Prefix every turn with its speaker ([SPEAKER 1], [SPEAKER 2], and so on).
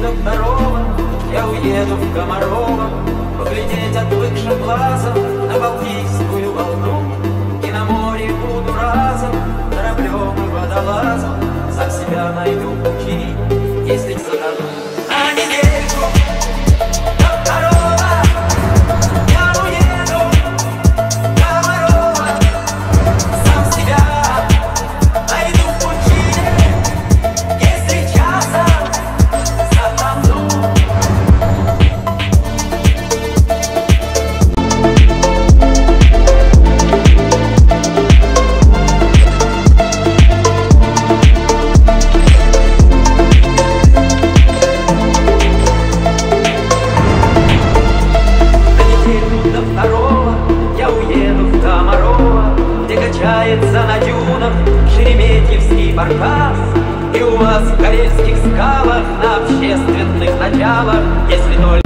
[SPEAKER 1] Докторова Я уеду в Комарова Поглядеть отвыкшим глазом На Балтийскую волну. И на море буду разом Кораблем и водолазом за себя найду. Качается на дюнах Шереметьевский баркас. И у вас в карельских скалах на общественных началах, Если только